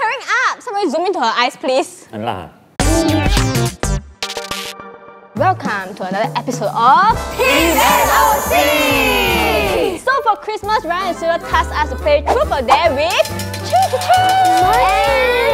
tearing up. Somebody zoom into her eyes, please. 很辣。Welcome to another episode of PNOC! So for Christmas, Ryan and Sylvia tasked us to play Truth or Dare with Ching Ching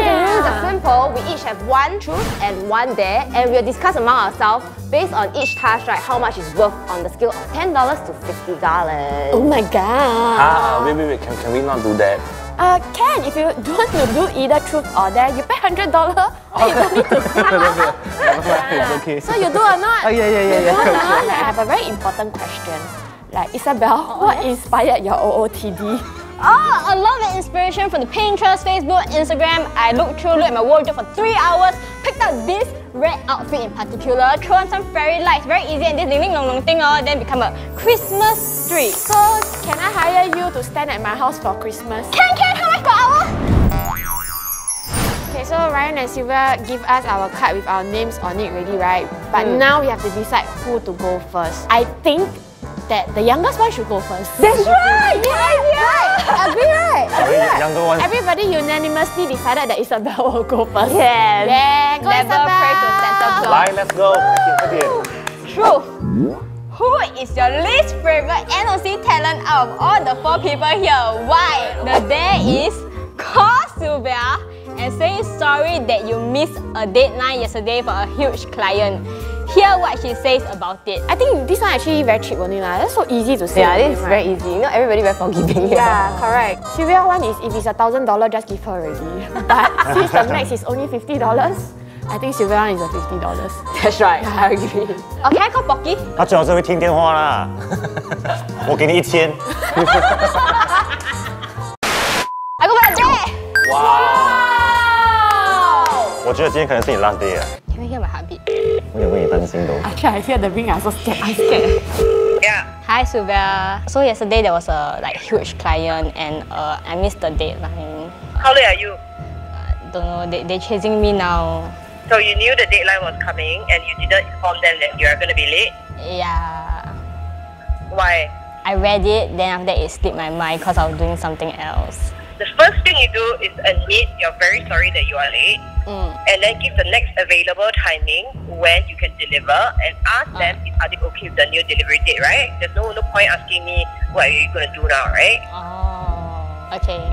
And the rules are simple. We each have one truth and one dare, and we'll discuss among ourselves based on each task, right? How much is worth on the scale of ten dollars to fifty dollars. Oh my god! Ah, wait, wait, wait. Can, can we not do that? Uh, can if you don't want to do either truth or dare, you pay hundred dollar. You don't need to It's okay. So you do or not? Oh, yeah, yeah, yeah, You do or yeah. not? I have a very important question. Like Isabel, what inspired your OOTD? Oh, a lot of inspiration from the Pinterest, Facebook, Instagram. I looked through, looked at my wardrobe for three hours, picked out this red outfit in particular, throw on some fairy lights, very easy, and this ding ding long long thing, oh, then become a Christmas tree. So can I hire you to stand at my house for Christmas? Can, can, Ryan and Sylvia give us our card with our names on it already, right? But mm. now we have to decide who to go first. I think that the youngest one should go first. That's right! Yeah, yeah. Right. Agree, right? Agree, right? Younger one. Everybody unanimously decided that Isabel will go first. Yes. Yeah, go Never Isabel. pray to Santa Claus. Let's go. Truth. Who is your least favorite NOC talent out of all the four people here? Why? The day is called Sylvia and say sorry that you missed a deadline yesterday for a huge client. Hear what she says about it. I think this one actually very cheap only lah. That's so easy to say. Yeah, only, this is right? very easy. You know, everybody very forgiving here. Yeah, correct. Sylvia one is if it's a thousand dollar, just give her already. But since the max is only fifty dollars, I think Sylvia one is a fifty dollars. That's right. I agree. Okay, I call Pocky. 他最好是会听电话啦。我给你一千。 我觉得今天可能是你 last day 了， Can you hear my heartbeat? 我有为你担心都。 Actually, I hear the ring. I'm so scared. I'm scared. Hi Sylvia. So yesterday there was a like huge client and uh, I missed the deadline. How late are you? Don't know. They they chasing me now. So you knew the deadline was coming and you didn't inform them that you are going to be late? Yeah. Why? I read it, then after that it slipped my mind because I was doing something else. The first thing you do is admit you're very sorry that you are late Mm. and then give the next available timing when you can deliver and ask them if are they okay with the new delivery date, right? There's no, no point asking me what are you going to do now, right? Oh. Okay.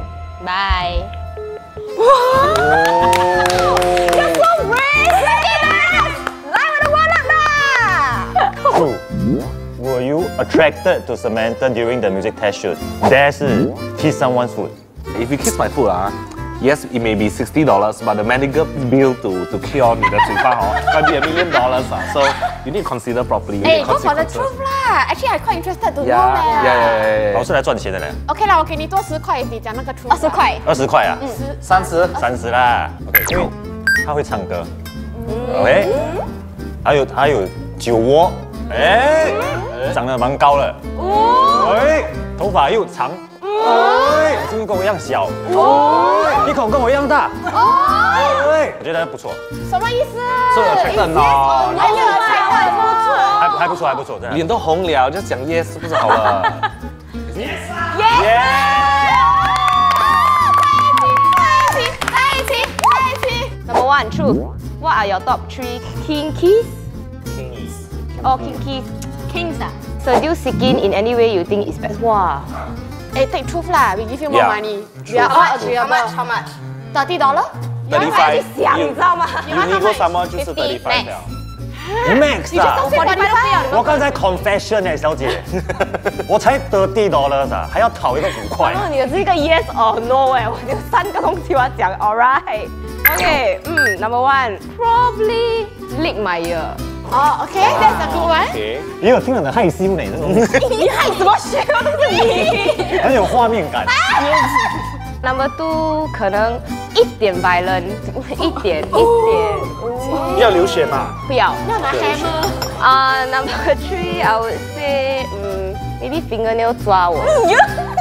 Bye. True. Were you attracted to Samantha during the music test shoot? Dare 是 kiss someone's foot. If you kiss my foot 啊，yes it may be sixty dollars, but the medical bill to to cure 你的嘴巴哦，might be a million dollars 啊，so you need to consider properly. Hey, go for the truth, lah. Actually, I quite interested to know Yeah, yeah, yeah, yeah, 老来赚钱的嘞，OK 啦，我给你多十块，你讲那个 truth。二十块。二十块啊，三十。三十啦。OK，因为他会唱歌。OK，还有还有酒窝，哎，长得蛮高的。哎，头发又长。哎，眼睛跟我一样小。哦，鼻孔跟我一样大。哦，对，我觉得不错，什么意思？是 attracted 哦，还没有猜到不错。还还不错，还不错，真的。脸都红了，就讲 yes 不是好了？在一起，在一起，在一起。Number one, truth. What are your top three kinkies? Oh, kinkies. Kings ah. Seduce skin in any way you think is best. Wow. Eh, take truth lah. We give you more Yeah. money. We are all agreeable. How much? Thirty dollar? Thirty five，想你知道吗？你你过 summer 就是 thirty five 了。 Max 啊！我不要了。我刚才 confession 哎，小姐，我才得 d dollars 啊，还要讨一个五块。哦，你的是一个 yes or no 哎，我有三个东西我要讲，all right。Okay，嗯，Number one probably lick my ear。 哦，OK, that's a good one. 也有听得很害羞呢，这种你害什么羞？都是你。很有画面感。Number two 可能一点 violent，一点一点，要流血吗？不要。要拿 hammer. 啊、n u m b e r three I would say，嗯，maybe fingernail 抓我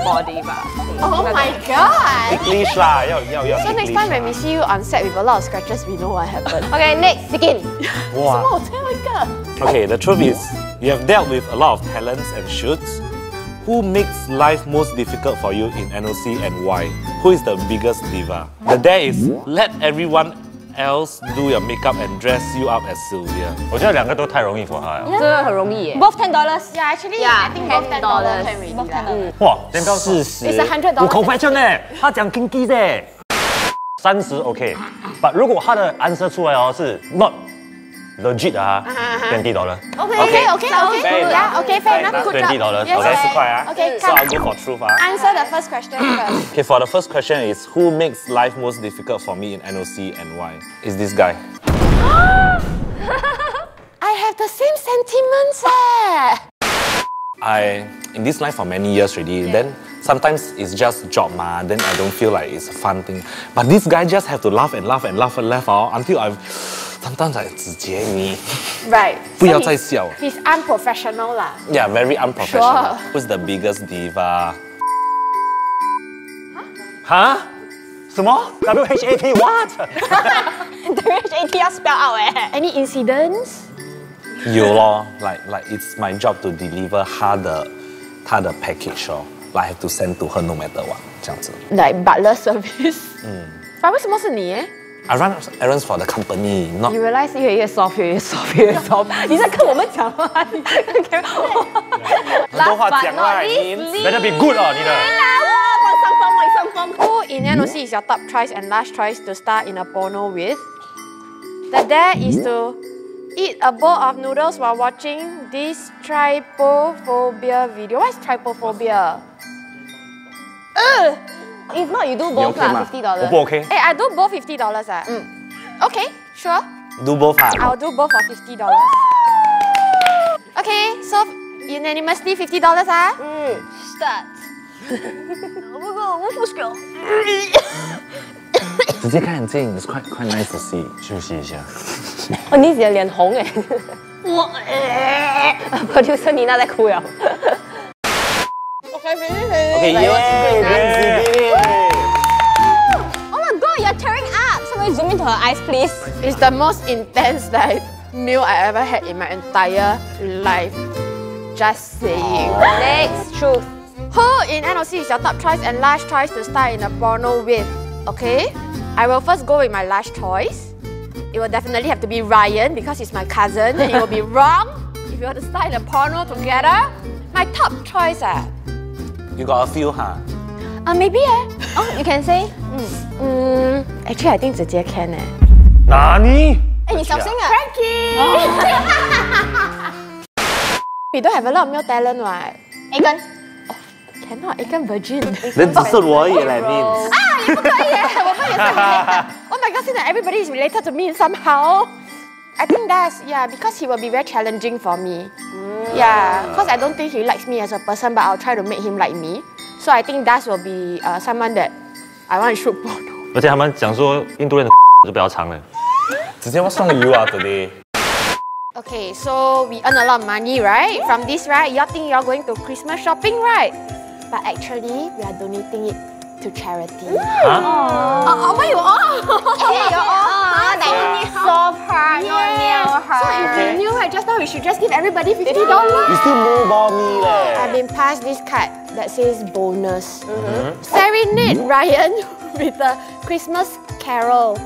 body 吧。Oh my god! English lah, yo, yo, yo, So next time when we see you on set with a lot of scratches, we know what happened. okay, next, begin. Wow. Okay, the truth is, you have dealt with a lot of talents and shoots. Who makes life most difficult for you in NOC and why? Who is the biggest diva? The dare is let everyone else do your makeup and dress you up as Sylvia. 我觉得两个都太容易 for 他了。真的很容易耶。Both ten dollars. Yeah, actually, Yeah, I think both ten dollars $10 can already Both ten dollars. 哇，真高事实 It's a hundred dollars. confession 呢，他讲 kinky 的，三十 OK，but 如果他的 answer 出来哦是 not legit 啊，twenty dollar。 Okay, okay, okay, okay. Fair Yeah, enough. okay, fair enough. Good $20 job. Yes, 二十 okay. 块啊。 Okay, So come. I'll go for truth ah. Answer the first question first. Okay, for the first question is who makes life most difficult for me in NOC and why? Is this guy. I have the same sentiments. Eh. I in this line for many years already. Then sometimes it's just job ma. Then I don't feel like it's a fun thing. But this guy just have to laugh and laugh and laugh and laugh out until I've sometimes I 直接你 Right. 不要再笑。 He's unprofessional lah. Yeah, very unprofessional. Sure. Who's the biggest diva? 哈？什么？W H A T what？ W H A T 要 spell out 哎。 Any incidents? 有咯，like like it's my job to deliver 她的她的 package 哦，like I have to send to her no matter what 这样子。 Like butler service. 但为什么是你耶 I run errands for the company, not You realize 越来越 soft，越来越 soft，越来越 soft。你在跟我们讲话，你给我。很多话讲啦，你 Better be good 哦，你的。往上风，往上风。 Who in NOC is your top choice and last choice to star in a porno with? The dare is to eat a bowl of noodles while watching this trypophobia video. What is trypophobia? If not you do both okay lah, ma? fifty 我 dollars. 不 OK。 Hey, I do both fifty dollars. Ah. Okay, sure. do both 啊。 I'll do both for fifty dollars. Okay, so unanimously fifty dollars. Ah. Start. 直接看眼镜，it's quite quite nice to see。休息一下。哦，你姐脸红哎。我，producer 你那在哭了。 Okay, finish it. Okay, yeah, Oh my god, you're tearing up. Somebody zoom into her eyes, please. It's the most intense like meal I ever had in my entire life. Just saying. Next truth. Who in NOC is your top choice and last choice to star in a porno with? Okay, I will first go with my last choice. It will definitely have to be Ryan because he's my cousin and it will be wrong if you want to star in a porno together. My top choice, ah, You got a few 哈。uh, maybe eh. Oh, you can say. Mm. Mm. Actually, I think 姐姐 can eh. 哎。哪里？哎，你小心啊，Frankie。We eh, don't have a lot of male talent, right? Aiken. Oh, cannot. Aiken virgin. 人只是我而已，like means. Ah, oh my god! See that everybody is related to me somehow. I think that's yeah because he will be very challenging for me. Mm. Yeah, because I don't think he likes me as a person, but I'll try to make him like me. So I think Das will be uh, someone that I want to shoot porno. 而且他们讲说印度人的就比较长了。直接 what's wrong with you 啊，today？ Okay, so we earn a lot of money, right? From this, right? You all think you're going to Christmas shopping, right? But actually, we are donating it to charity. 啊？哦，我有哦。啊，等你 soft her, not nail So if her. you knew right just now, we should just give everybody fifty dollars. You still know about me leh。 I've been passed this card that says bonus. Serenade Ryan with a Christmas carol.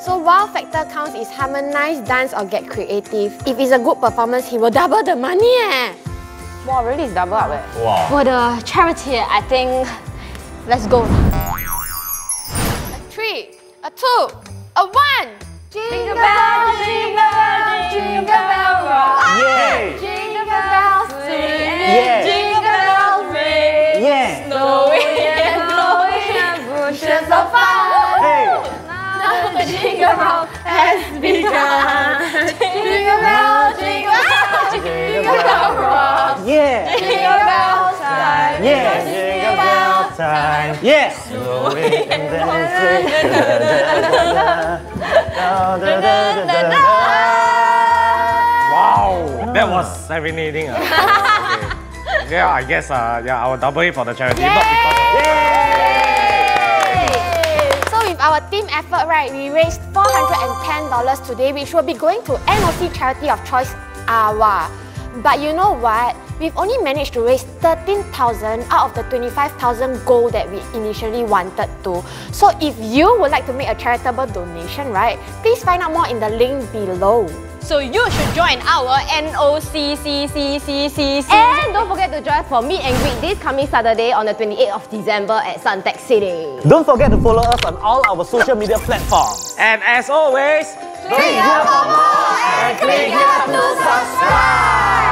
So wow factor counts is harmonize, dance or get creative. If it's a good performance, he will double the money. Eh. Wow, really is double up 哎。哇！For the charity, I think, let's go. A three, a two, a one. Jingle bell, jingle bell, jingle bell rock. Yay! The has begun. Jingle bell, jingle bell, jingle bell rock. Yeah! Jingle bell time. Yeah! Jingle bell time! Yeah! Snowing and dancing. Wow! That was serenading. ah. okay. Yeah, I guess uh, yeah, I will double it for the charity. Not because So with our team effort, right, we raised $410 today, which will be going to NOC charity of choice, AWWA. But you know what? we've only managed to raise 13,000 out of the 25,000 goal that we initially wanted to. So if you would like to make a charitable donation, right, please find out more in the link below. So you should join our NOCCCCCC. And don't forget to join us for meet and greet this coming Saturday on the 28th of December at Suntec City. Don't forget to follow us on all our social media platforms. And as always, Click here for more and click here to subscribe.